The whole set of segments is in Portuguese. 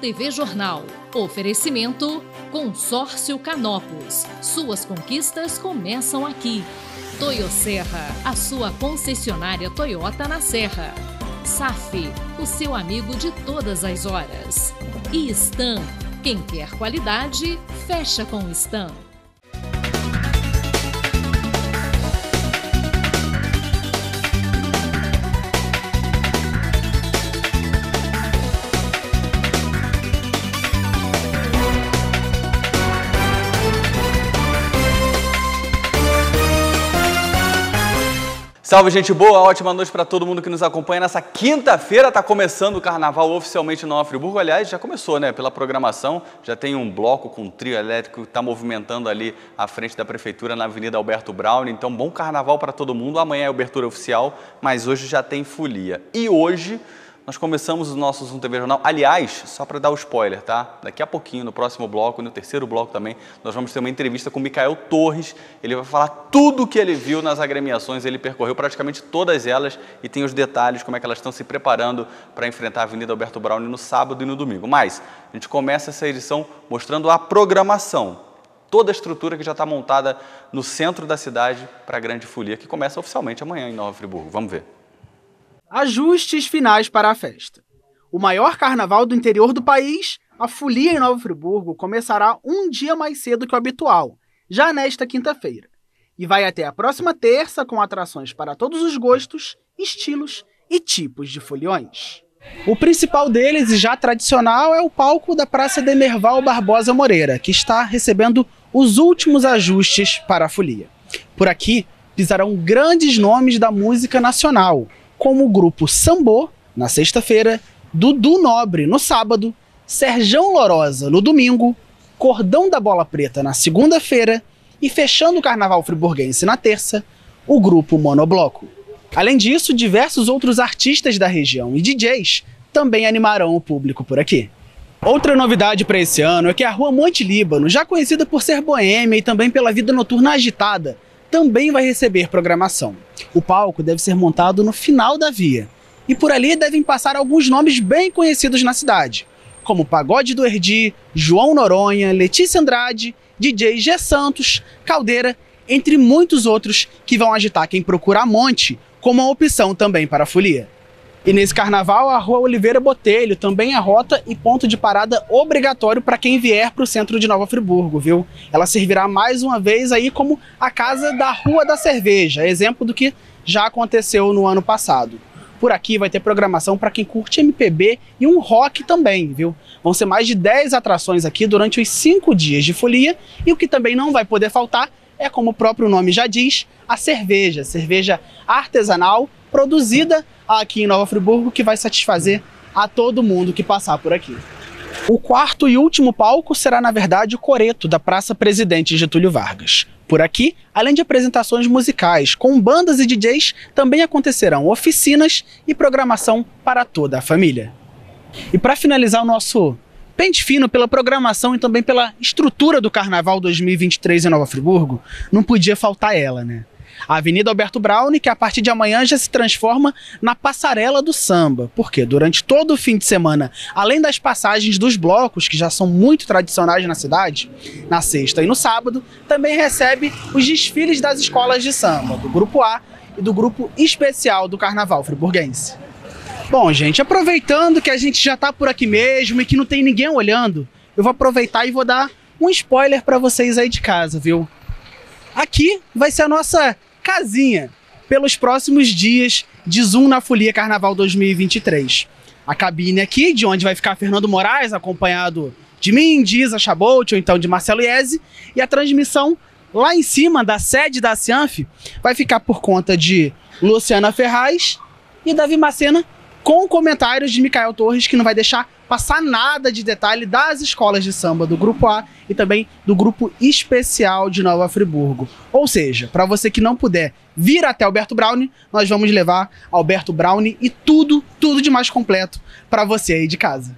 TV Jornal. Oferecimento Consórcio Canopus. Suas conquistas começam aqui. Toyoserra, a sua concessionária Toyota na Serra. SAF, o seu amigo de todas as horas. E Stan, quem quer qualidade, fecha com Stan. Salve, gente boa! Ótima noite para todo mundo que nos acompanha. Nessa quinta-feira está começando o carnaval oficialmente em Nova Friburgo. Aliás, já começou, né? Pela programação, já tem um bloco com um trio elétrico que está movimentando ali à frente da prefeitura na Avenida Alberto Brown. Então, bom carnaval para todo mundo. Amanhã é abertura oficial, mas hoje já tem folia. E hoje nós começamos o nosso Zoom TV Jornal. Aliás, só para dar o spoiler, tá? Daqui a pouquinho, no próximo bloco, no terceiro bloco também, nós vamos ter uma entrevista com o Micael Torres. Ele vai falar tudo o que ele viu nas agremiações. Ele percorreu praticamente todas elas e tem os detalhes, como é que elas estão se preparando para enfrentar a Avenida Alberto Brown no sábado e no domingo. Mas a gente começa essa edição mostrando a programação toda a estrutura que já está montada no centro da cidade para a Grande Folia, que começa oficialmente amanhã em Nova Friburgo. Vamos ver. Ajustes finais para a festa. O maior carnaval do interior do país, a Folia em Nova Friburgo, começará um dia mais cedo que o habitual, já nesta quinta-feira, e vai até a próxima terça com atrações para todos os gostos, estilos e tipos de foliões. O principal deles, e já tradicional, é o palco da Praça Demerval Barbosa Moreira, que está recebendo os últimos ajustes para a folia. Por aqui pisarão grandes nomes da música nacional, como o grupo Sambô, na sexta-feira, Dudu Nobre, no sábado, Serjão Lorosa, no domingo, Cordão da Bola Preta, na segunda-feira, e fechando o Carnaval Friburguense na terça, o grupo Monobloco. Além disso, diversos outros artistas da região e DJs também animarão o público por aqui. Outra novidade para esse ano é que a Rua Monte Líbano, já conhecida por ser boêmia e também pela vida noturna agitada, também vai receber programação. O palco deve ser montado no final da via. E por ali devem passar alguns nomes bem conhecidos na cidade, como Pagode do Erdi, João Noronha, Letícia Andrade, DJ G Santos, Caldeira, entre muitos outros que vão agitar quem procura a monte como uma opção também para a folia. E nesse carnaval, a Rua Oliveira Botelho também é rota e ponto de parada obrigatório para quem vier para o centro de Nova Friburgo, viu? Ela servirá mais uma vez aí como a casa da Rua da Cerveja, exemplo do que já aconteceu no ano passado. Por aqui vai ter programação para quem curte MPB e um rock também, viu? Vão ser mais de 10 atrações aqui durante os 5 dias de folia e o que também não vai poder faltar é, como o próprio nome já diz, a cerveja, cerveja artesanal produzida aqui em Nova Friburgo que vai satisfazer a todo mundo que passar por aqui. O quarto e último palco será, na verdade, o coreto da Praça Presidente Getúlio Vargas. Por aqui, além de apresentações musicais com bandas e DJs, também acontecerão oficinas e programação para toda a família. E para finalizar o nosso pente fino pela programação e também pela estrutura do Carnaval 2023 em Nova Friburgo, não podia faltar ela, né? a Avenida Alberto Brown, que a partir de amanhã já se transforma na passarela do samba. Porque durante todo o fim de semana, além das passagens dos blocos, que já são muito tradicionais na cidade, na sexta e no sábado, também recebe os desfiles das escolas de samba, do Grupo A e do Grupo Especial do Carnaval Friburguense. Bom, gente, aproveitando que a gente já está por aqui mesmo e que não tem ninguém olhando, eu vou aproveitar e vou dar um spoiler para vocês aí de casa, viu? Aqui vai ser a nossa casinha pelos próximos dias de Zoom na Folia Carnaval 2023. A cabine aqui, de onde vai ficar Fernando Moraes, acompanhado de mim, de Isa Chabolt, ou então de Marcelo Iese, e a transmissão lá em cima da sede da Cianf vai ficar por conta de Luciana Ferraz e Davi Macena, com comentários de Micael Torres, que não vai deixar passar nada de detalhe das escolas de samba do Grupo A e também do Grupo Especial de Nova Friburgo. Ou seja, para você que não puder vir até Alberto Brownie, nós vamos levar Alberto Brownie e tudo, tudo de mais completo para você aí de casa.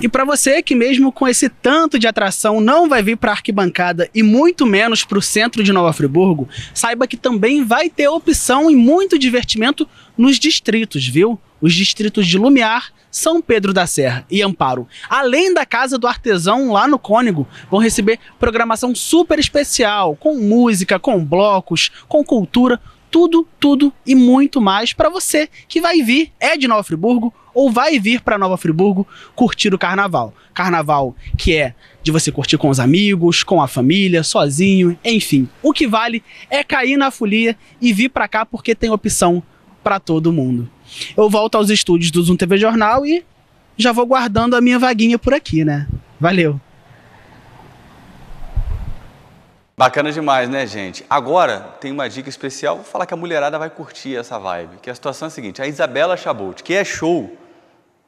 E para você que mesmo com esse tanto de atração não vai vir para a arquibancada e muito menos para o centro de Nova Friburgo, saiba que também vai ter opção e muito divertimento nos distritos, viu? Os distritos de Lumiar, São Pedro da Serra e Amparo, além da Casa do Artesão lá no Cônigo, vão receber programação super especial, com música, com blocos, com cultura, tudo, tudo e muito mais para você que vai vir, é de Nova Friburgo ou vai vir para Nova Friburgo curtir o carnaval. Carnaval que é de você curtir com os amigos, com a família, sozinho, enfim. O que vale é cair na folia e vir para cá porque tem opção para todo mundo. Eu volto aos estúdios do Zoom TV Jornal e já vou guardando a minha vaguinha por aqui, né? Valeu. Bacana demais, né, gente? Agora tem uma dica especial, vou falar que a mulherada vai curtir essa vibe, que a situação é a seguinte, a Isabela Chabot, que é show,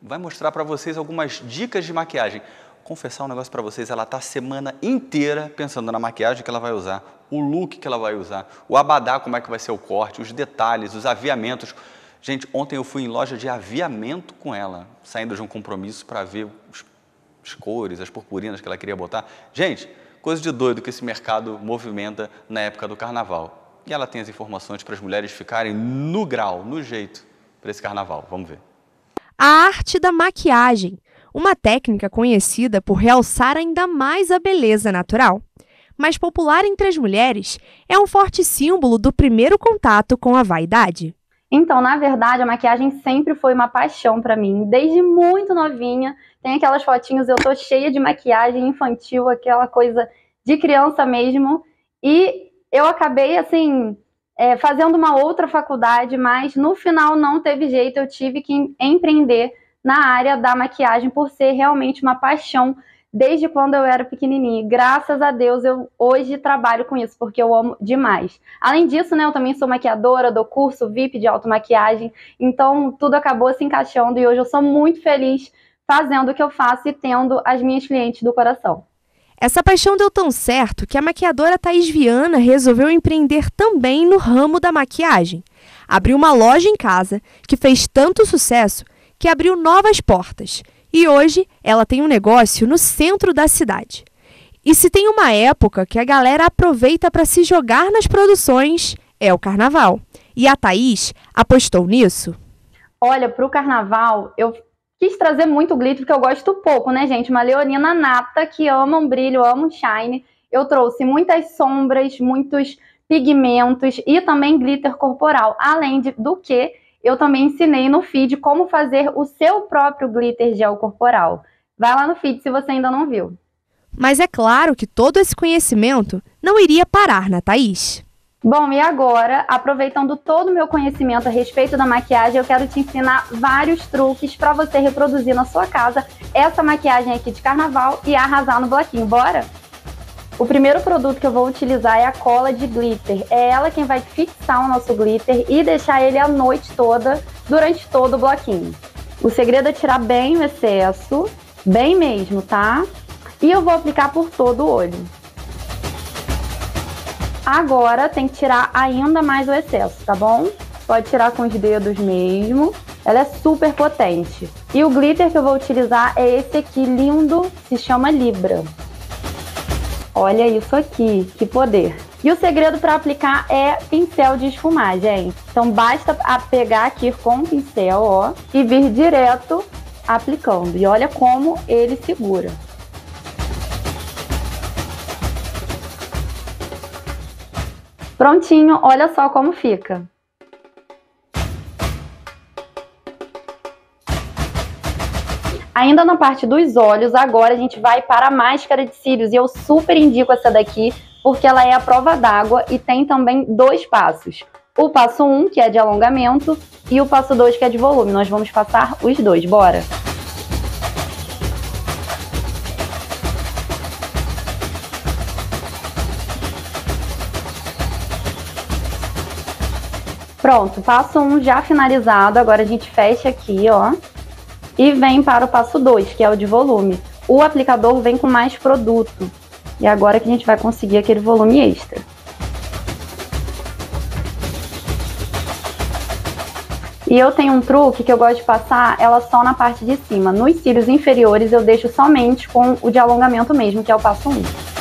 vai mostrar para vocês algumas dicas de maquiagem. Confessar um negócio para vocês, ela tá a semana inteira pensando na maquiagem que ela vai usar, o look que ela vai usar, o abadá, como é que vai ser o corte, os detalhes, os aviamentos. Gente, ontem eu fui em loja de aviamento com ela, saindo de um compromisso para ver as cores, as purpurinas que ela queria botar. Gente, Coisa de doido que esse mercado movimenta na época do carnaval. E ela tem as informações para as mulheres ficarem no grau, no jeito, para esse carnaval. Vamos ver. A arte da maquiagem, uma técnica conhecida por realçar ainda mais a beleza natural. Mas popular entre as mulheres, é um forte símbolo do primeiro contato com a vaidade. Então, na verdade, a maquiagem sempre foi uma paixão para mim. Desde muito novinha, tem aquelas fotinhos, eu tô cheia de maquiagem infantil, aquela coisa de criança mesmo. E eu acabei, assim, é, fazendo uma outra faculdade, mas no final não teve jeito, eu tive que empreender na área da maquiagem por ser realmente uma paixão desde quando eu era pequenininha. Graças a Deus eu hoje trabalho com isso, porque eu amo demais. Além disso, né, eu também sou maquiadora, dou curso VIP de automaquiagem, então tudo acabou se encaixando e hoje eu sou muito feliz fazendo o que eu faço e tendo as minhas clientes do coração. Essa paixão deu tão certo que a maquiadora Thaís Viana resolveu empreender também no ramo da maquiagem. Abriu uma loja em casa que fez tanto sucesso que abriu novas portas e hoje ela tem um negócio no centro da cidade. E se tem uma época que a galera aproveita para se jogar nas produções, é o carnaval. E a Thaís apostou nisso? Olha, para o carnaval, eu quis trazer muito glitter, porque eu gosto pouco, né, gente? Uma leonina nata que ama um brilho, ama um shine. Eu trouxe muitas sombras, muitos pigmentos e também glitter corporal. Além de, do que eu também ensinei no feed como fazer o seu próprio glitter gel corporal. Vai lá no feed se você ainda não viu. Mas é claro que todo esse conhecimento não iria parar na Thaís. Bom, e agora, aproveitando todo o meu conhecimento a respeito da maquiagem, eu quero te ensinar vários truques para você reproduzir na sua casa essa maquiagem aqui de carnaval e arrasar no bloquinho. Bora? O primeiro produto que eu vou utilizar é a cola de glitter. É ela quem vai fixar o nosso glitter e deixar ele a noite toda, durante todo o bloquinho. O segredo é tirar bem o excesso, bem mesmo, tá? E eu vou aplicar por todo o olho. Agora tem que tirar ainda mais o excesso, tá bom? Pode tirar com os dedos mesmo. Ela é super potente. E o glitter que eu vou utilizar é esse aqui lindo, se chama Libra. Olha isso aqui, que poder. E o segredo para aplicar é pincel de esfumar, gente. Então basta pegar aqui com o pincel, ó, e vir direto aplicando. E olha como ele segura. Prontinho, olha só como fica. Ainda na parte dos olhos, agora a gente vai para a máscara de cílios. E eu super indico essa daqui, porque ela é a prova d'água e tem também dois passos. O passo 1, um, que é de alongamento, e o passo 2, que é de volume. Nós vamos passar os dois, bora! Pronto, passo 1 um já finalizado. Agora a gente fecha aqui, ó e vem para o passo 2, que é o de volume. O aplicador vem com mais produto. E agora que a gente vai conseguir aquele volume extra. E eu tenho um truque que eu gosto de passar ela só na parte de cima. Nos cílios inferiores eu deixo somente com o de alongamento mesmo, que é o passo 1.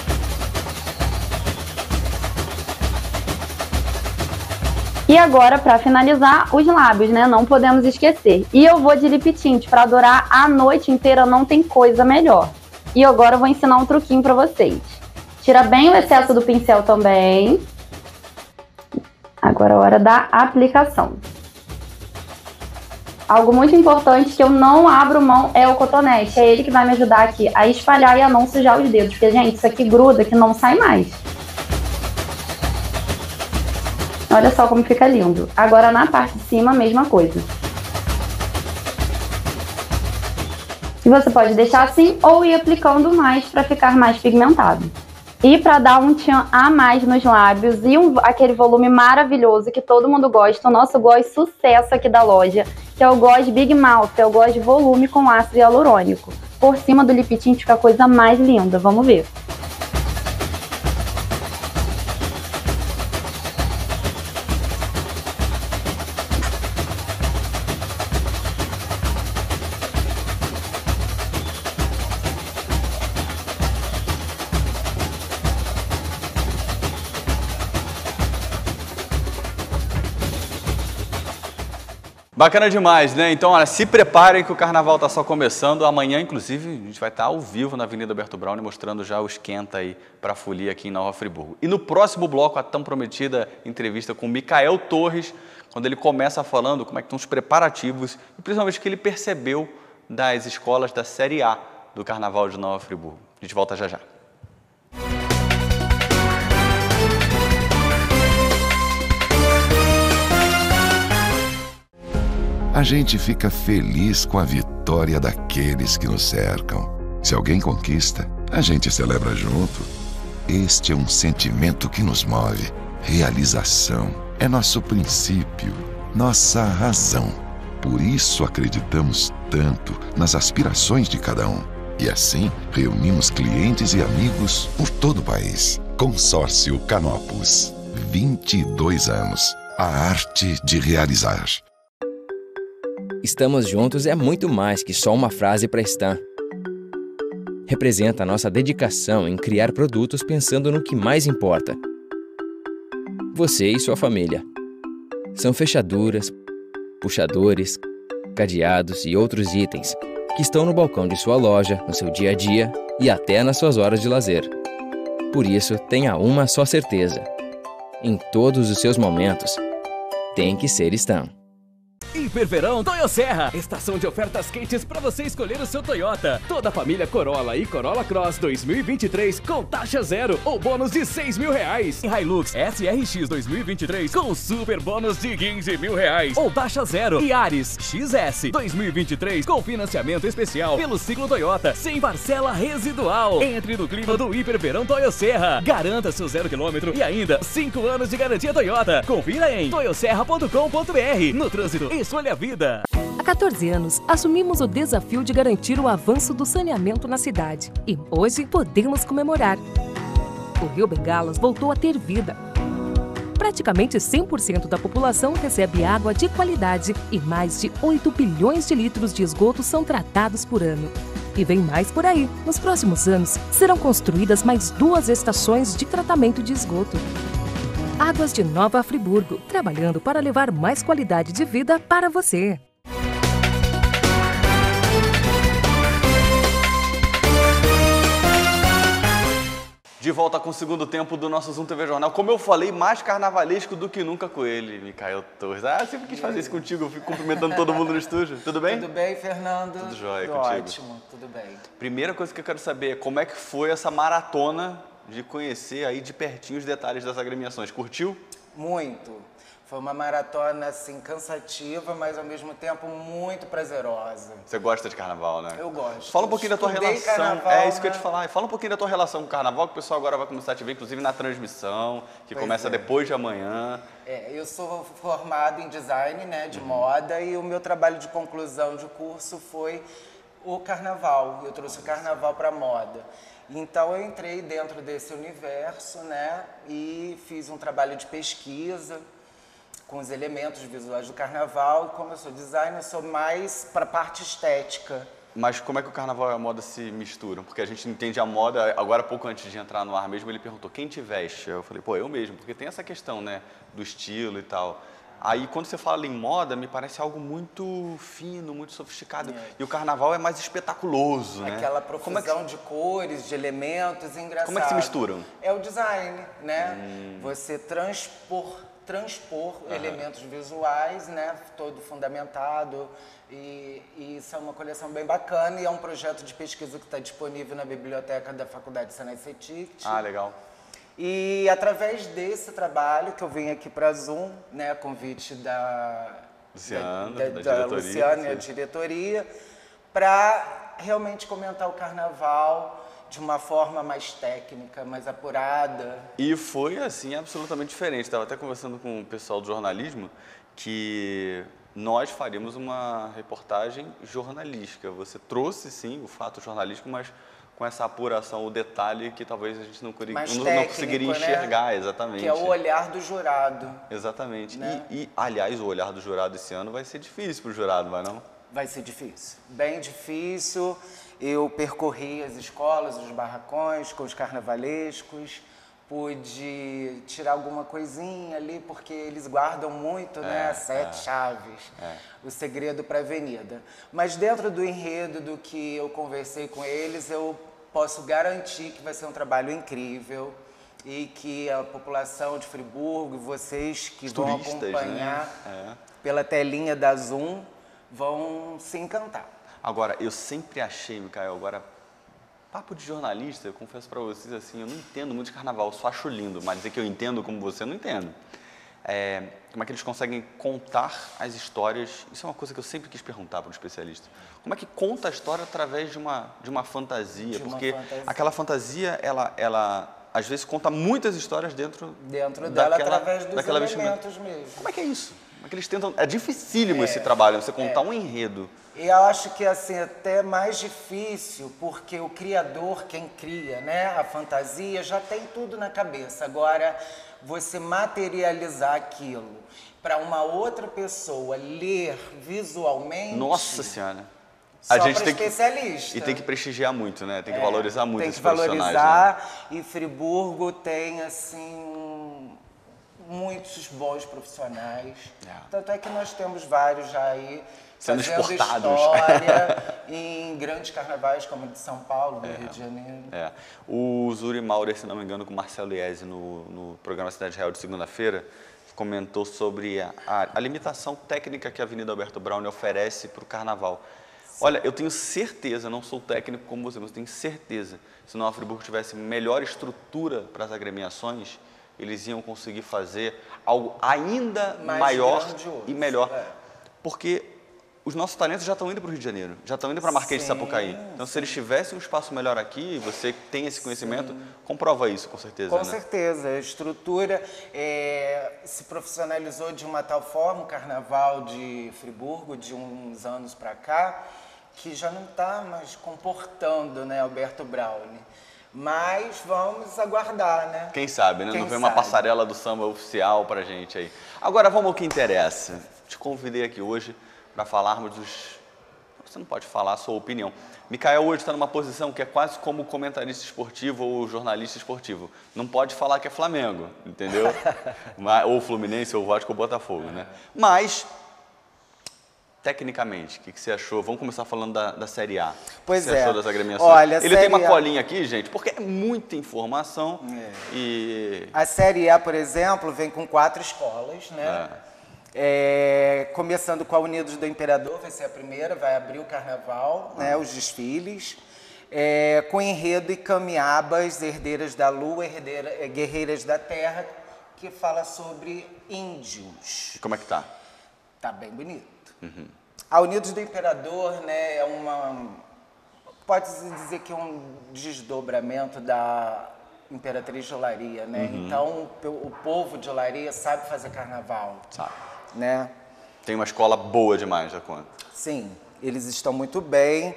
E agora, para finalizar, os lábios, né? Não podemos esquecer. E eu vou de lip tint para durar a noite inteira, não tem coisa melhor. E agora eu vou ensinar um truquinho para vocês. Tira bem o excesso do pincel também. Agora é hora da aplicação. Algo muito importante que eu não abro mão é o cotonete. É ele que vai me ajudar aqui a espalhar e a não sujar os dedos. Porque, gente, isso aqui gruda que não sai mais. Olha só como fica lindo. Agora na parte de cima, a mesma coisa. E você pode deixar assim ou ir aplicando mais para ficar mais pigmentado. E para dar um tchan a mais nos lábios e um, aquele volume maravilhoso que todo mundo gosta, o nosso gloss sucesso aqui da loja, que é o gloss Big Mouth, é o gloss volume com ácido hialurônico. Por cima do lip tint fica a coisa mais linda, vamos ver. Bacana demais, né? Então, olha, se preparem que o carnaval está só começando. Amanhã, inclusive, a gente vai estar tá ao vivo na Avenida Berto Brown mostrando já o esquenta aí para a folia aqui em Nova Friburgo. E no próximo bloco, a tão prometida entrevista com Micael Torres, quando ele começa falando como é que estão os preparativos e principalmente o que ele percebeu das escolas da Série A do Carnaval de Nova Friburgo. A gente volta já já. A gente fica feliz com a vitória daqueles que nos cercam. Se alguém conquista, a gente celebra junto. Este é um sentimento que nos move. Realização é nosso princípio, nossa razão. Por isso acreditamos tanto nas aspirações de cada um. E assim reunimos clientes e amigos por todo o país. Consórcio Canopus. 22 anos. A arte de realizar. Estamos juntos é muito mais que só uma frase para Stan. Representa a nossa dedicação em criar produtos pensando no que mais importa. Você e sua família. São fechaduras, puxadores, cadeados e outros itens que estão no balcão de sua loja, no seu dia a dia e até nas suas horas de lazer. Por isso, tenha uma só certeza: em todos os seus momentos, tem que ser Stan. Hiperverão Toyo Serra. Estação de ofertas quentes para você escolher o seu Toyota. Toda a família Corolla e Corolla Cross 2023 com taxa zero ou bônus de 6 mil reais. E Hilux SRX 2023 com super bônus de 15 mil reais ou taxa zero. E Ares XS 2023 com financiamento especial pelo ciclo Toyota sem parcela residual. Entre no clima do Hiperverão Toyo Serra. Garanta seu zero quilômetro e ainda 5 anos de garantia Toyota. Confira em toyoserra.com.br. No trânsito escolha a vida. Há 14 anos, assumimos o desafio de garantir o avanço do saneamento na cidade. E hoje podemos comemorar. O Rio Bengalas voltou a ter vida. Praticamente 100% da população recebe água de qualidade e mais de 8 bilhões de litros de esgoto são tratados por ano. E vem mais por aí. Nos próximos anos, serão construídas mais duas estações de tratamento de esgoto. Águas de Nova Friburgo, trabalhando para levar mais qualidade de vida para você. De volta com o segundo tempo do nosso Zoom TV Jornal. Como eu falei, mais carnavalesco do que nunca com ele, Micael Torres. Ah, sempre quis fazer isso contigo, eu fico cumprimentando todo mundo no estúdio. Tudo bem? Tudo bem, Fernando? Tudo jóia tudo contigo. Ótimo, tudo bem. Primeira coisa que eu quero saber é como é que foi essa maratona de conhecer aí de pertinho os detalhes das agremiações. Curtiu? Muito. Foi uma maratona assim cansativa, mas ao mesmo tempo muito prazerosa. Você gosta de carnaval, né? Eu gosto. Fala um pouquinho da tua Estudei relação. carnaval, é isso que eu ia né? te falar. Fala um pouquinho da tua relação com o carnaval, que o pessoal agora vai começar a te ver, inclusive na transmissão, que Pois começa é. depois de amanhã. É, eu sou formado em design, né, Uhum. de moda, e o meu trabalho de conclusão de curso foi o carnaval. Eu trouxe o carnaval para moda. Então eu entrei dentro desse universo, né, e fiz um trabalho de pesquisa com os elementos visuais do carnaval. E como eu sou designer, eu sou mais para parte estética. Mas como é que o carnaval e a moda se misturam? Porque a gente entende a moda, agora pouco antes de entrar no ar mesmo, ele perguntou, quem te veste? Eu falei, pô, eu mesmo, porque tem essa questão, né, do estilo e tal. Aí quando você fala em moda, me parece algo muito fino, muito sofisticado. É. E o carnaval é mais espetaculoso, né? Aquela profusão é que... de cores, de elementos, engraçado. Como é que se misturam? É o design, né? Hum. Você transpor, transpor uhum. elementos visuais, né? Todo fundamentado. E, e, isso é uma coleção bem bacana e é um projeto de pesquisa que está disponível na biblioteca da Faculdade Senai Cetic. Ah, legal. E através desse trabalho que eu vim aqui para Zoom, né, a convite da Luciana, da, da, da, da Luciana e a diretoria, para realmente comentar o carnaval de uma forma mais técnica, mais apurada. E foi assim absolutamente diferente. Estava até conversando com o pessoal do jornalismo que nós faríamos uma reportagem jornalística. Você trouxe sim o fato jornalístico, mas com essa apuração, o detalhe que talvez a gente não, não, técnico, não conseguiria né? enxergar, né? exatamente. Que é o olhar do jurado. Exatamente. Né? E, e, aliás, o olhar do jurado esse ano vai ser difícil para o jurado, vai não? Vai ser difícil. Bem difícil. Eu percorri as escolas, os barracões com os carnavalescos, pude tirar alguma coisinha ali, porque eles guardam muito, né, é, né? Sete é, chaves. É. O segredo para a avenida. Mas dentro do enredo do que eu conversei com eles, eu posso garantir que vai ser um trabalho incrível e que a população de Friburgo, vocês que Os vão turistas, acompanhar né? pela telinha da Zoom, vão se encantar. Agora, eu sempre achei, Micael, agora, papo de jornalista, eu confesso para vocês assim, eu não entendo muito de carnaval, eu só acho lindo, mas dizer que eu entendo como você, eu não entendo. É, como é que eles conseguem contar as histórias? Isso é uma coisa que eu sempre quis perguntar para um especialista. Como é que conta a história através de uma, de uma fantasia? De uma Porque fantasia. aquela fantasia, ela, ela às vezes conta muitas histórias dentro, dentro dela daquela, através dos daquela elementos mesmo. Como é que é isso? Como é que eles tentam? É dificílimo é, esse trabalho, você contar é. um enredo. E eu acho que assim até mais difícil, porque o criador, quem cria, né, a fantasia já tem tudo na cabeça. Agora você materializar aquilo para uma outra pessoa ler visualmente. Nossa Senhora. A gente tem especialista. Que, e tem que prestigiar muito, né? Tem que é, valorizar muito tem que valorizar, né? E Friburgo tem, assim, muitos bons profissionais. É. Tanto é que nós temos vários já aí sendo fazendo exportados. história em grandes carnavais como o de São Paulo, no é, Rio de Janeiro. É. O Zuri Maurer, se não me engano, com o Marcelo Iese no, no programa Cidade Real de segunda-feira, comentou sobre a, a, a, limitação técnica que a Avenida Alberto Brown oferece para o carnaval. Sim. Olha, eu tenho certeza, não sou técnico como você, mas tenho certeza, se Nova Friburgo tivesse melhor estrutura para as agremiações, eles iam conseguir fazer algo ainda Mais maior e melhor. É. Porque os nossos talentos já estão indo para o Rio de Janeiro, já estão indo para a Marquês de Sapucaí. Então, se eles tivessem um espaço melhor aqui, você tem esse conhecimento, Sim. comprova isso, com certeza. Com né? certeza. A estrutura é, se profissionalizou de uma tal forma, o Carnaval de Friburgo, de uns anos para cá, que já não está mais comportando né, Alberto Browne. Mas vamos aguardar, né? Quem sabe, né? Quem não vem uma passarela do samba oficial pra gente aí. Agora vamos ao que interessa. Te convidei aqui hoje para falarmos dos. Você não pode falar a sua opinião. Micael hoje está numa posição que é quase como comentarista esportivo ou jornalista esportivo. Não pode falar que é Flamengo, entendeu? ou Fluminense, ou Vasco, ou Botafogo, né? Mas, tecnicamente, o que, que, você achou? Vamos começar falando da, da Série A. Pois que é. Você achou das agremiações? Olha, Ele tem uma colinha aqui, gente, porque é muita informação é. e... A Série A, por exemplo, vem com quatro escolas, né? É. É, começando com a Unidos do Imperador, vai ser a primeira, vai abrir o carnaval, né, os desfiles. É, com enredo e caminhabas, herdeiras da lua, herdeira, é, guerreiras da terra, que fala sobre índios. E como é que tá? Tá bem bonito. Uhum. A Unidos do Imperador né, é uma. Pode-se dizer que é um desdobramento da Imperatriz de Olaria, né? Uhum. Então, o, povo de Olaria sabe fazer carnaval. Sabe né? Tem uma escola boa demais, já conta. Sim, eles estão muito bem.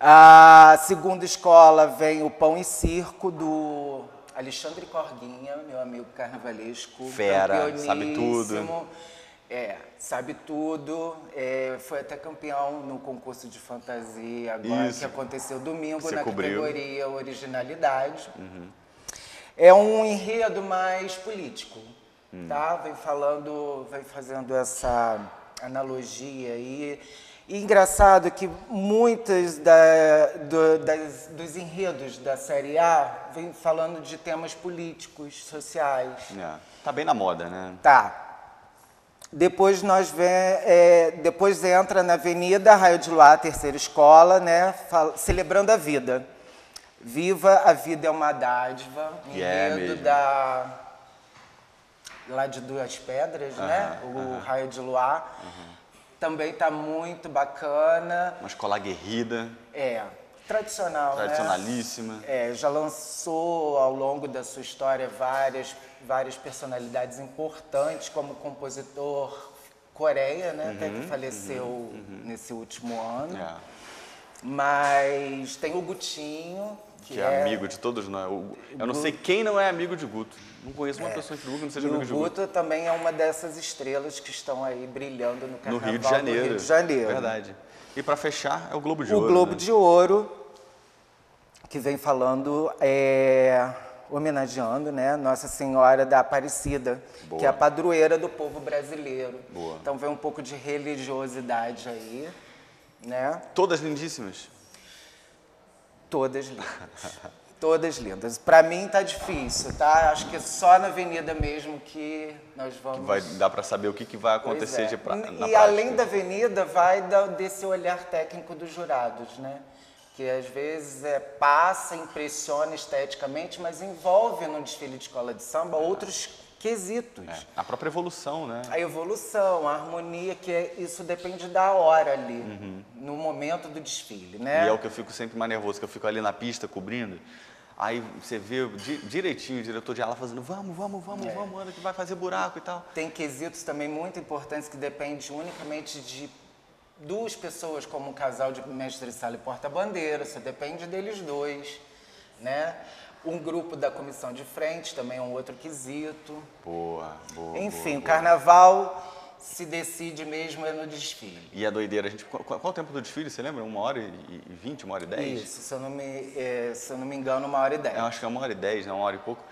A segunda escola vem o Pão e Circo do Alexandre Corguinha, meu amigo carnavalesco. Fera, sabe tudo. É, sabe tudo. É, foi até campeão no concurso de fantasia agora Isso. que aconteceu domingo Você na cobriu. categoria originalidade. É um enredo mais político, tá? Vem falando, vem fazendo essa analogia aí. E engraçado que muitas da- do- das- dos enredos da série A vem falando de temas políticos, sociais. É, tá bem na moda, né? Tá. Depois nós vem, é, depois entra na Avenida Raio de Luar, terceira escola, né? celebrando a vida. Viva a vida é uma dádiva. Que é enredo mesmo. da lá de Duas Pedras, né? O. Raio de Luar. Também tá muito bacana. Uma escola aguerrida, É, tradicional, né? tradicionalíssima. É, já lançou ao longo da sua história várias, várias personalidades importantes, como o compositor Coreia, né? até que faleceu nesse último ano. É, Mas tem o Gutinho, que, que é, amigo de todos nós. O- Eu não sei quem não é amigo de Guto. Não conheço uma pessoa em Friburgo que não E seja o amigo de Guto. Guto também é uma dessas estrelas que estão aí brilhando no No Carnaval Rio de Janeiro. Rio de Janeiro. Verdade. E pra fechar, é o Globo de o Ouro. Globo né? de Ouro, que vem falando, é, homenageando né, Nossa Senhora da Aparecida, Boa. que é a padroeira do povo brasileiro. Boa. Então vem um pouco de religiosidade aí, né? Todas lindíssimas. Todas lindas. Todas lindas. Para mim tá difícil, tá? Acho que é só na Avenida mesmo que nós vamos. Vai dar pra saber o que, que vai acontecer é. de pra, E prática. além da avenida, vai desse olhar técnico dos jurados, né? Que às vezes é, passa, impressiona esteticamente, mas envolve no desfile de escola de samba outros quesitos. É, a própria evolução, né? A evolução, a harmonia, que é, isso depende da hora ali, no momento do desfile, né? Uhum. E é o que eu fico sempre mais nervoso, que eu fico ali na pista cobrindo. Aí você vê di- direitinho o diretor de ala fazendo vamos, vamos, vamos, É. vamos, anda que vai fazer buraco e tal. Tem quesitos também muito importantes que dependem unicamente de duas pessoas, como um casal de mestre sala e porta-bandeira, só depende deles dois, né? Um grupo da comissão de frente também é um outro quesito. Boa, boa. Enfim, boa, o boa. carnaval se decide mesmo é no desfile. E a doideira, a gente. Qual, qual o tempo do desfile? Você lembra? Uma hora e e vinte, uma hora e dez? Isso, se eu não me, é, se eu não me engano, uma hora e dez. Eu acho que é uma hora e dez, né? Uma hora e pouco.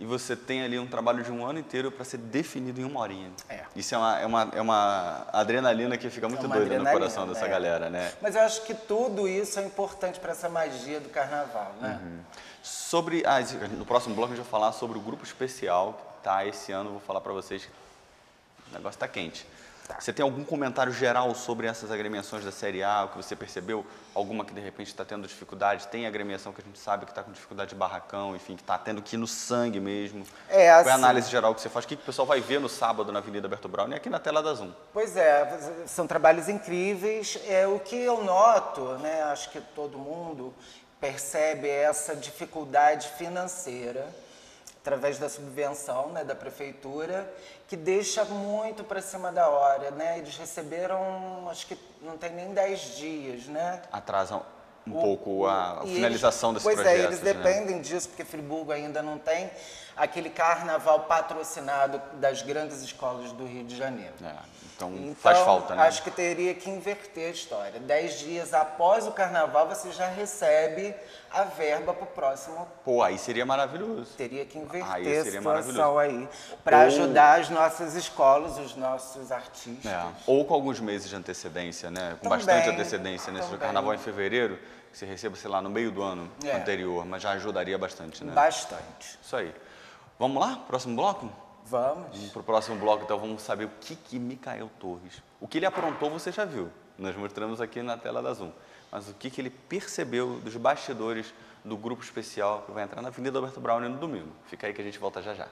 E você tem ali um trabalho de um ano inteiro para ser definido em uma horinha. É. Isso é uma, é uma, é uma adrenalina que fica muito É doida no coração dessa é. galera, né? Mas eu acho que tudo isso é importante para essa magia do carnaval, né? Uhum. Sobre. Ah, no próximo bloco a gente vai falar sobre o grupo especial que tá esse ano. Vou falar para vocês. que O negócio está quente. Você tem algum comentário geral sobre essas agremiações da Série A, o que você percebeu? Alguma que de repente está tendo dificuldade? Tem agremiação que a gente sabe que está com dificuldade de barracão, enfim, que está tendo que ir no sangue mesmo. É, Qual é assim- a análise geral que você faz? O que que o pessoal vai ver no sábado na Avenida Berto Brown e aqui na tela da Zoom? Pois é, são trabalhos incríveis. É, o que eu noto, né, acho que todo mundo percebe essa dificuldade financeira através da subvenção né, da prefeitura, que deixa muito para cima da hora. Né? Eles receberam, acho que não tem nem 10 dias, né? Atrasa um O- pouco a, a finalização eles, desse pois projeto. é, eles dependem disso, porque Friburgo ainda não tem aquele carnaval patrocinado das grandes escolas do Rio de Janeiro. Então, Então, faz falta, né? acho que teria que inverter a história. Dez dias após o carnaval, você já recebe a verba para o próximo. Pô, aí seria maravilhoso. Teria que inverter Aí a seria situação maravilhoso. aí, para Ou- ajudar as nossas escolas, os nossos artistas. É, Ou com alguns meses de antecedência, né? Com Também, bastante antecedência, né? Se o carnaval em fevereiro, que você receba, sei lá, no meio do ano É. anterior, mas já ajudaria bastante, né? Bastante. Isso aí. Vamos lá? Próximo bloco? Vamos. Vamos pro próximo bloco, então vamos saber o que que Micael Torres, o que ele aprontou você já viu, nós mostramos aqui na tela da Zoom, mas o que que ele percebeu dos bastidores do grupo especial que vai entrar na Avenida Alberto Brown no domingo. Fica aí que a gente volta já já.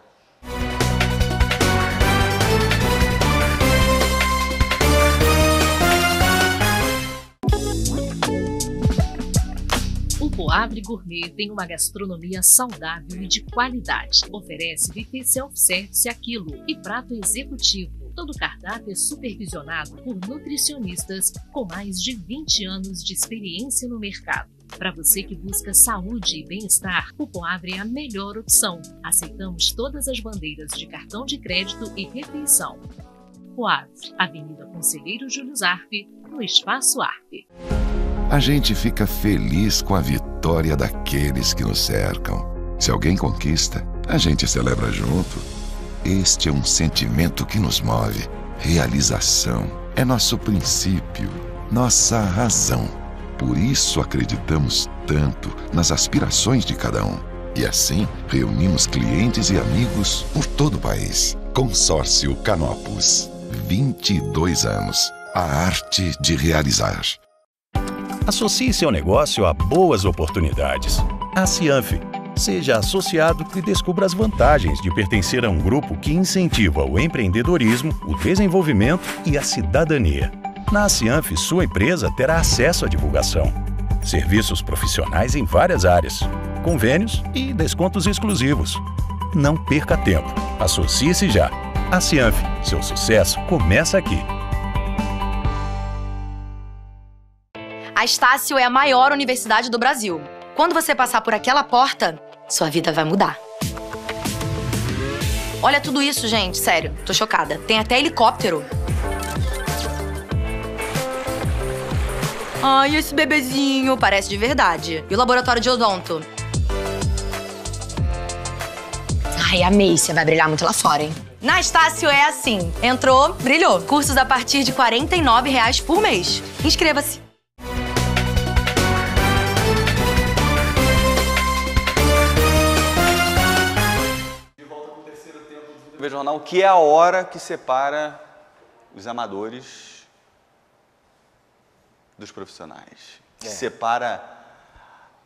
O Poavre Gourmet tem uma gastronomia saudável e de qualidade. Oferece buffet self-service a quilo e prato executivo. Todo cardápio é supervisionado por nutricionistas com mais de 20 anos de experiência no mercado. Para você que busca saúde e bem-estar, o Poavre é a melhor opção. Aceitamos todas as bandeiras de cartão de crédito e refeição. Arf, Avenida Conselheiro Júlio Zarpe, no Espaço Arf. A gente fica feliz com a vitória daqueles que nos cercam. Se alguém conquista, a gente celebra junto. Este é um sentimento que nos move. Realização é nosso princípio, nossa razão. Por isso acreditamos tanto nas aspirações de cada um. E assim, reunimos clientes e amigos por todo o país. Consórcio Canopus. 22 anos. A arte de realizar. Associe seu negócio a boas oportunidades. A Cianf. Seja associado e descubra as vantagens de pertencer a um grupo que incentiva o empreendedorismo, o desenvolvimento e a cidadania. Na Cianf, sua empresa terá acesso à divulgação. Serviços profissionais em várias áreas, convênios e descontos exclusivos. Não perca tempo. Associe-se já. A Cianf. Seu sucesso começa aqui. A Estácio é a maior universidade do Brasil. Quando você passar por aquela porta, sua vida vai mudar. Olha tudo isso, gente, sério, tô chocada. Tem até helicóptero. Ai, esse bebezinho parece de verdade. E o laboratório de odonto? Ai, amei, você vai brilhar muito lá fora, hein? Na Estácio é assim. Entrou, brilhou. Cursos a partir de 49 reais por mês. Inscreva-se. Jornal, que é a hora que separa os amadores dos profissionais. Que É. separa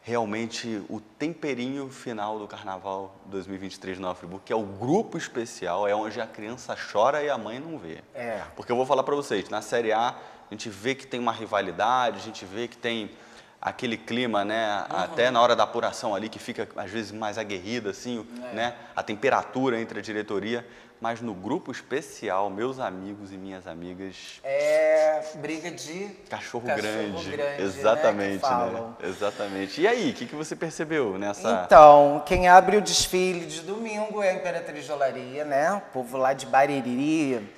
realmente o temperinho final do Carnaval 2023 no Friburgo, que é o grupo especial, é onde a criança chora e a mãe não vê. É. Porque eu vou falar para vocês, na Série A, a gente vê que tem uma rivalidade, a gente vê que tem aquele clima, né, até na hora da apuração ali, que fica às vezes mais aguerrida, assim, né, a temperatura entre a diretoria, mas no grupo especial, meus amigos e minhas amigas, É briga de cachorro, Cachorro grande. grande, né, Exatamente, né? falam. Exatamente. E aí, o que, que você percebeu nessa... Então, quem abre o desfile de domingo é a Imperatriz de Olaria, né? O povo lá de Bariri,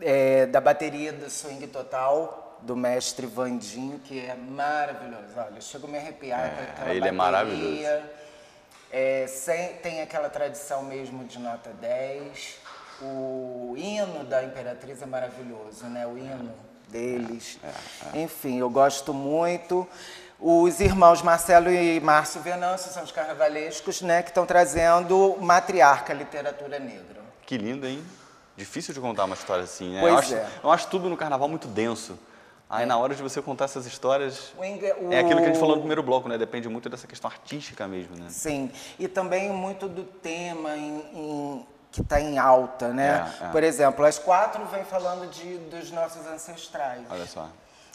é, da bateria do Swing Total, do mestre Vandinho, que é maravilhoso. Olha, eu chego a me arrepiar É, com aquela ele é bateria. maravilhoso. É, sem- tem aquela tradição mesmo de nota 10. O hino da Imperatriz é maravilhoso, né? O hino deles. É, Enfim, eu gosto muito. Os irmãos Marcelo e Márcio Venâncio são os carnavalescos, né? Que estão trazendo Matriarca Literatura Negra. Que lindo, hein? Difícil de contar uma história assim, né? Pois eu, acho, é. eu acho tudo no carnaval muito denso. Aí na hora de você contar essas histórias, O é aquilo que a gente falou no primeiro bloco, né? Depende muito dessa questão artística mesmo, né? Sim, e também muito do tema em- em- que está em alta, né? É, é. Por exemplo, as quatro vem falando de, dos nossos ancestrais, Olha só.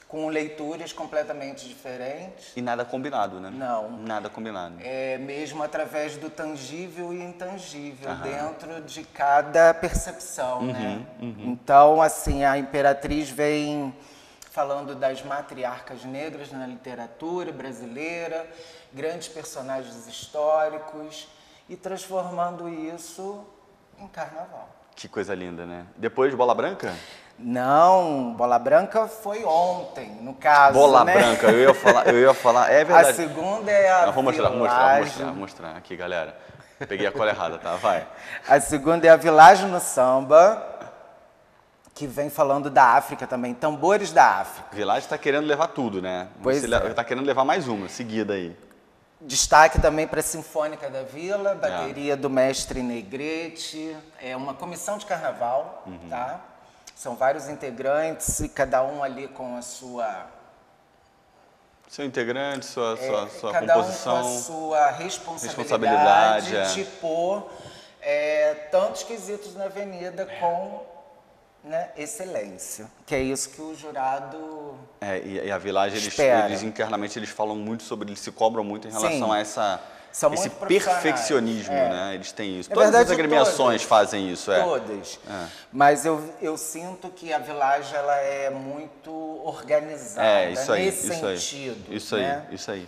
com leituras completamente diferentes, E nada combinado, né? Não. Nada combinado. é, mesmo através do tangível e intangível, Aham. dentro de cada percepção, Uhum, né? uhum. Então, assim, a Imperatriz vem falando das matriarcas negras na literatura brasileira, grandes personagens históricos e transformando isso em carnaval. Que coisa linda, né? Depois, Bola Branca? Não, Bola Branca foi ontem, no caso, Bola né? Branca, eu ia falar, eu ia falar, é verdade. A segunda é a Não, vou mostrar, vou mostrar, vou mostrar, vou mostrar aqui, galera. Peguei a cola errada, tá? Vai. A segunda é a Vilagem no Samba, que vem falando da África também, tambores da África. Village tá querendo levar tudo, né? Pois Você é. le- tá querendo levar mais uma, seguida aí. Destaque também para a Sinfônica da Vila, bateria do mestre Negrete, é uma comissão de carnaval, Uhum. tá? São vários integrantes e cada um ali com a sua, Seu integrante, sua, é, sua, sua cada composição. um com a sua responsabilidade, Responsabilidade, é. de pôr é, tantos quesitos na avenida com né, excelência, que é isso que o jurado É, e, e a Village, eles, eles internamente eles falam muito sobre, eles se cobram muito em relação Sim. a essa, São esse perfeccionismo, é. né? Eles têm isso. Na Todas verdade, as agremiações todas. fazem isso, é. Todas. É. Mas eu, eu sinto que a Village ela é muito organizada É, isso aí, nesse isso aí. sentido. Isso aí, né? isso aí.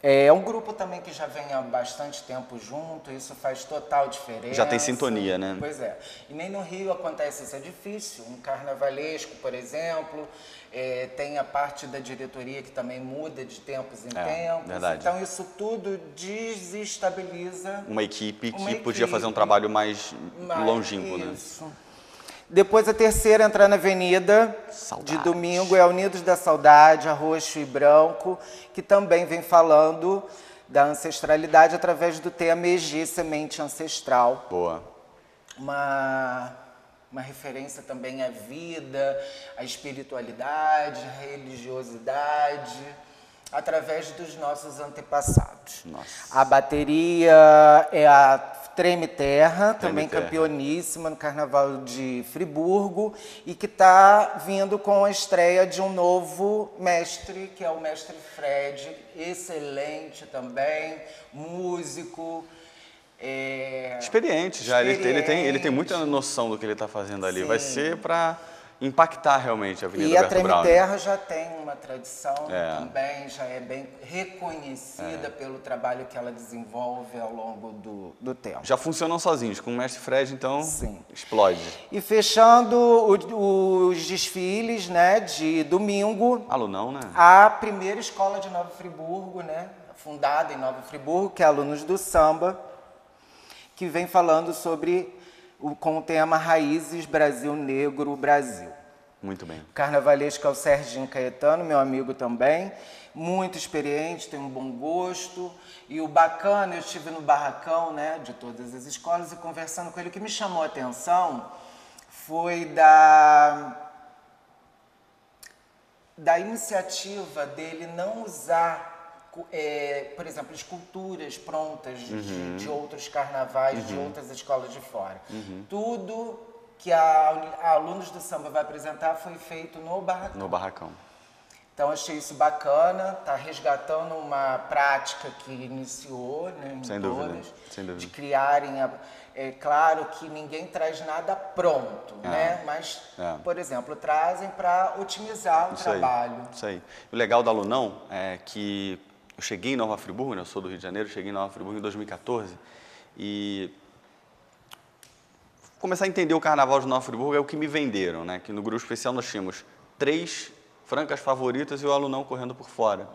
É um grupo também que já vem há bastante tempo junto, isso faz total diferença. Já tem sintonia, né? Pois é. E nem no Rio acontece isso, é difícil. Um carnavalesco, por exemplo, é, tem a parte da diretoria que também muda de tempos em É, tempos. verdade. Então isso tudo desestabiliza Uma equipe que Uma podia fazer um equipe. trabalho mais mais longínquo, né? isso. Depois a terceira entrar na avenida de domingo é Unidos da Saudade, a Roxo e Branco, que também vem falando da ancestralidade através do tema EG, Semente Ancestral. Boa. Uma, uma referência também à vida, à espiritualidade, à religiosidade, através dos nossos antepassados. A bateria é a Treme Terra, também Terra. campeoníssima no Carnaval de Friburgo e que está vindo com a estreia de um novo mestre, que é o mestre Fred, excelente também, músico. é, Experiente já, ele, ele tem, ele tem muita experiente. noção do que ele está fazendo ali. Vai Sim. ser para impactar realmente a Avenida E a Alberto Brown. né? Terra já tem uma tradição É. também, já é bem reconhecida pelo trabalho que ela desenvolve ao longo do, do tempo. Já funcionam sozinhos, com o mestre Fred, então explode. E fechando o- os desfiles né, de domingo, Alunão, né? a primeira escola de Nova Friburgo, né, fundada em Nova Friburgo, que é Alunos do Samba, que vem falando sobre, o, com o tema Raízes Brasil Negro Brasil. Muito bem. O carnavalesco é o Serginho Caetano, meu amigo também, muito experiente, tem um bom gosto. E o bacana, eu estive no barracão né, de todas as escolas e conversando com ele, o que me chamou a atenção foi da, da iniciativa dele não usar, é, por exemplo, esculturas prontas de- Uhum. de, outros carnavais, de Uhum. outras escolas de fora. Uhum. Tudo que a, a alunos do samba vai apresentar foi feito no barracão. No barracão. Então achei isso bacana, tá resgatando uma prática que iniciou, né, em Sem dúvida, todas, sem dúvida. de criarem, a- é claro que ninguém traz nada pronto, É, né? Mas, é. por exemplo, trazem para otimizar o Isso trabalho. Aí, isso aí. O legal da Alunão é que eu cheguei em Nova Friburgo, né, eu sou do Rio de Janeiro, cheguei em Nova Friburgo em 2014 e começar a entender o Carnaval de Nova Friburgo é o que me venderam, né? Que no grupo especial nós tínhamos três francas favoritas e o Alunão correndo por fora.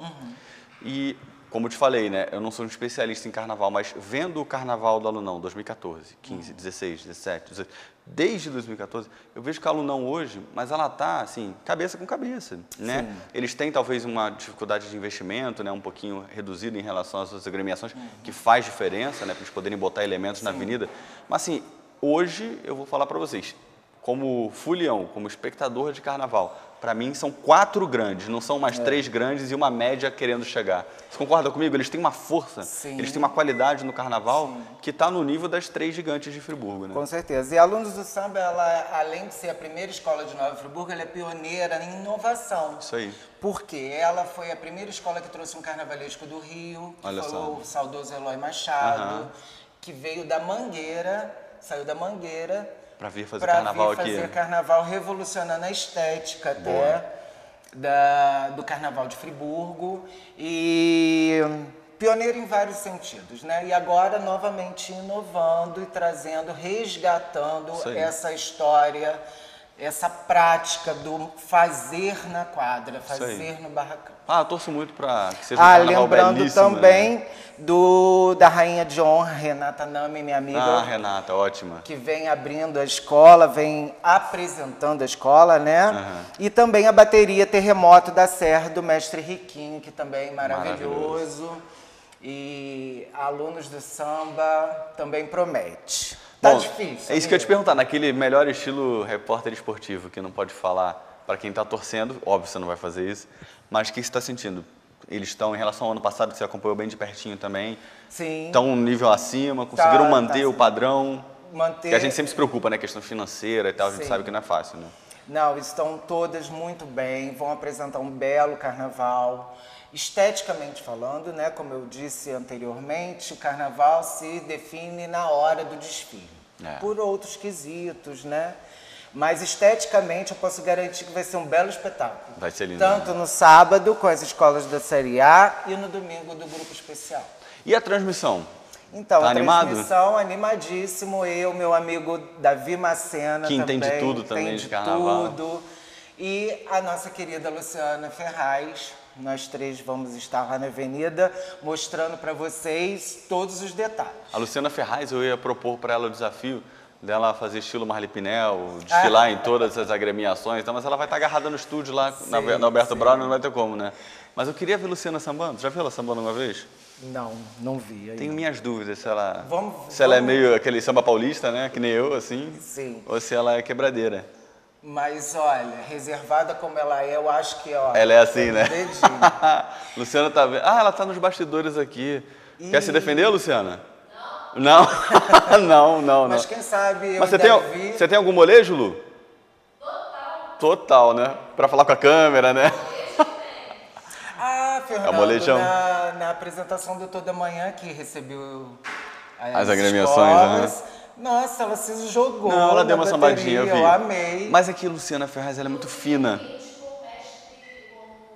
E, como eu te falei, né, eu não sou um especialista em carnaval, mas vendo o carnaval do Alunão, 2014, 15, 16, 17, 18, desde 2014, eu vejo que a Alunão hoje, mas ela está, assim, cabeça com cabeça, né? Sim. Eles têm talvez uma dificuldade de investimento, né, um pouquinho reduzida em relação às suas agremiações, que faz diferença, né, para eles poderem botar elementos na avenida. Mas, assim, hoje eu vou falar para vocês, como fulião, como espectador de carnaval, para mim são quatro grandes, não são mais É. três grandes e uma média querendo chegar. Você concorda comigo? Eles têm uma força, Sim. eles têm uma qualidade no carnaval que está no nível das três gigantes de Friburgo, né? Com certeza. E Alunos do Samba, ela, além de ser a primeira escola de Nova Friburgo, ela é pioneira em inovação. Isso aí. Porque ela foi a primeira escola que trouxe um carnavalesco do Rio, que Olha foi só. o saudoso Eloy Machado, Aham. que veio da Mangueira, saiu da Mangueira Para vir fazer para carnaval vir aqui. fazer carnaval, revolucionando a estética Boa. até da, do carnaval de Friburgo e pioneiro em vários sentidos, né? E agora novamente inovando e trazendo, resgatando essa história, essa prática do fazer na quadra, fazer no barracão. Ah, torço muito para que seja um Ah, lembrando belíssimo, né? também do da rainha de honra Renata Nami, minha amiga, Ah, Renata, ótima. que vem abrindo a escola, vem apresentando a escola, né? Aham. E também a bateria Terremoto da Serra do mestre Riquinho, que também é maravilhoso. E alunos do samba também promete. Tá Bom, difícil. É isso que eu ia te amigo. perguntar, naquele melhor estilo repórter esportivo, que não pode falar para quem está torcendo, óbvio você não vai fazer isso, mas o que você está sentindo? Eles estão, em relação ao ano passado, que você acompanhou bem de pertinho também, Sim. estão um nível acima, conseguiram Tá, manter tá, o sim. padrão, Manter- que a gente sempre se preocupa, né, questão financeira e tal, a gente Sim. sabe que não é fácil, né? Não, estão todas muito bem, vão apresentar um belo carnaval. Esteticamente falando, né, como eu disse anteriormente, o carnaval se define na hora do desfile. É. Por outros quesitos, né? Mas esteticamente eu posso garantir que vai ser um belo espetáculo. Vai ser lindo. Tanto no sábado com as escolas da Série A e no domingo do grupo especial. E a transmissão? Então, Tá a animado? transmissão animadíssimo. Eu, meu amigo Davi Macena Que também. entende tudo também entende de carnaval. tudo. E a nossa querida Luciana Ferraz. Nós três vamos estar lá na Avenida mostrando para vocês todos os detalhes. A Luciana Ferraz, eu ia propor para ela o desafio dela fazer estilo Marli Pinel, desfilar em todas as agremiações, então, mas ela vai estar agarrada no estúdio lá na, Sim, na Alberto sim. Brown, não vai ter como, né? Mas eu queria ver Luciana sambando. Já viu ela sambando uma vez? Não, não vi. Tenho minhas dúvidas se ela, Vamos- se ela é vamos- meio aquele samba paulista, né? Que nem eu, assim. Sim. Ou se ela é quebradeira. Mas olha, reservada como ela é, eu acho que ó. Ela é assim, né? dedinho. Luciana tá vendo. Ah, ela tá nos bastidores aqui. Quer se defender, Luciana? Não. Não, não, não. Mas quem sabe eu Mas você e tem, Davi- você tem algum molejo, Lu? Total. Total, né? Pra falar com a câmera, né? Ah, Fernando, É na, na apresentação do Toda Manhã que recebeu As agremiações, escolas, Nossa, ela se jogou. Não, ela deu uma bateria, sambadinha, eu vi. Eu amei. Mas aqui, Luciana Ferraz, ela é muito fina.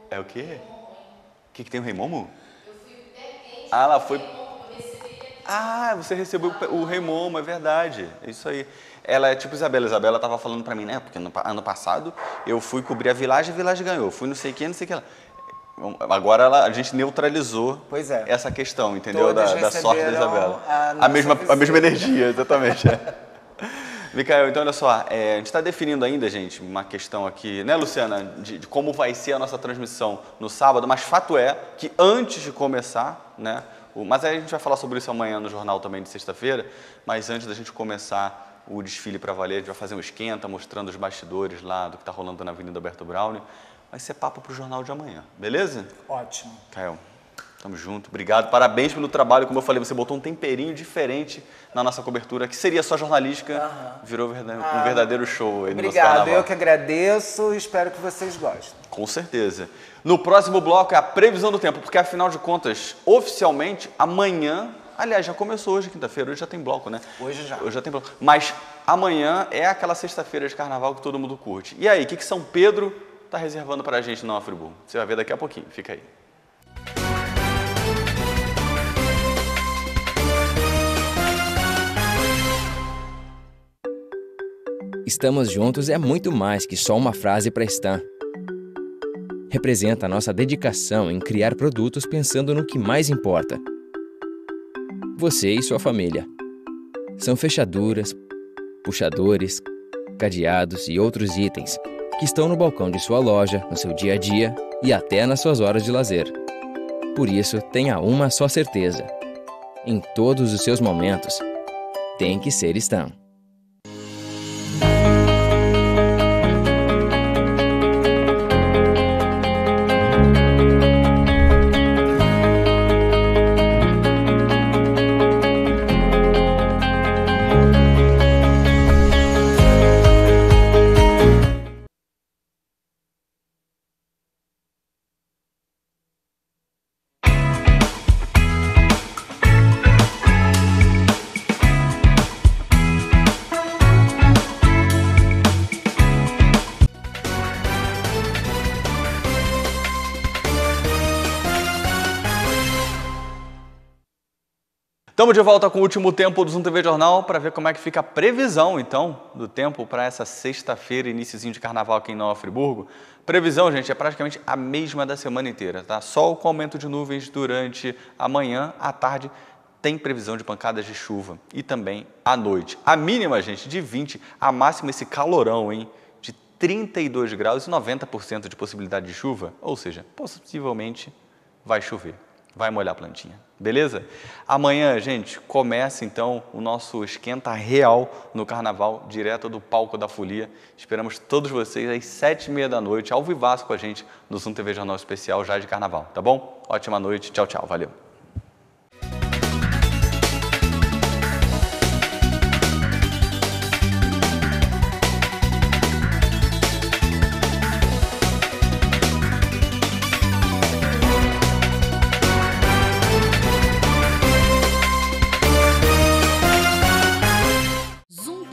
É o quê? O que, que tem o Rei Momo? Ah, ela foi. Ah, você recebeu o Rei Momo, é verdade. É isso aí. Ela é tipo Isabela. Isabela tava falando pra mim, né? Porque no pa- ano passado eu fui cobrir a Village e a Village ganhou. Fui não sei quem, não sei o que lá. Agora ela- a gente neutralizou Pois é. essa questão, entendeu? Da, da sorte da Isabela. a A, mesma, a mesma energia, exatamente. é. Micael, então olha só, é, a gente está definindo ainda, gente, uma questão aqui, né, Luciana, de, de como vai ser a nossa transmissão no sábado, mas fato é que antes de começar, né, o- mas aí a gente vai falar sobre isso amanhã no jornal também de sexta-feira, mas antes da gente começar o desfile para valer, a gente vai fazer um esquenta mostrando os bastidores lá do que está rolando na Avenida Alberto Brown, vai ser papo para o jornal de amanhã, beleza? Ótimo. Caio, tamo junto. Obrigado. Parabéns pelo trabalho. Como eu falei, você botou um temperinho diferente na nossa cobertura, que seria só jornalística, virou verda- um verdadeiro show aí no nosso Obrigado, carnaval. eu que agradeço e espero que vocês gostem. Com certeza. No próximo bloco é a previsão do tempo, porque afinal de contas, oficialmente, amanhã. Aliás, já começou hoje, quinta-feira, hoje já tem bloco, né? Hoje já. Hoje já tem bloco. Mas amanhã é aquela sexta-feira de carnaval que todo mundo curte. E aí, o que, que São Pedro está reservando pra gente no Friburgo? Você vai ver daqui a pouquinho, fica aí. Estamos juntos é muito mais que só uma frase para Stan. Representa a nossa dedicação em criar produtos pensando no que mais importa. Você e sua família. São fechaduras, puxadores, cadeados e outros itens que estão no balcão de sua loja, no seu dia a dia e até nas suas horas de lazer. Por isso, tenha uma só certeza: em todos os seus momentos, tem que ser Stan. De volta com o último tempo do Zoom TV Jornal para ver como é que fica a previsão, então, do tempo para essa sexta-feira, iníciozinho de carnaval aqui em Nova Friburgo. Previsão, gente, é praticamente a mesma da semana inteira, tá? Sol com aumento de nuvens durante a manhã, à tarde tem previsão de pancadas de chuva e também à noite. A mínima, gente, de 20, a máxima esse calorão, hein? De 32 graus e 90% de possibilidade de chuva, ou seja, possivelmente vai chover, vai molhar a plantinha. Beleza? Amanhã, gente, começa então o nosso esquenta real no carnaval, direto do palco da folia. Esperamos todos vocês às sete e meia da noite, ao vivaço com a gente no Zoom TV Jornal Especial já de carnaval, tá bom? Ótima noite, tchau, tchau, valeu.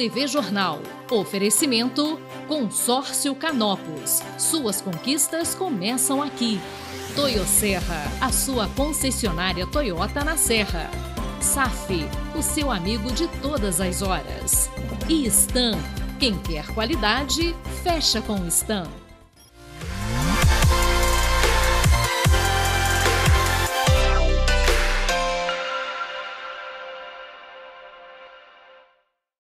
TV Jornal. Oferecimento Consórcio Canopus. Suas conquistas começam aqui. Toyo Serra, a sua concessionária Toyota na Serra. SAF, o seu amigo de todas as horas. E Stan, quem quer qualidade, fecha com Stan.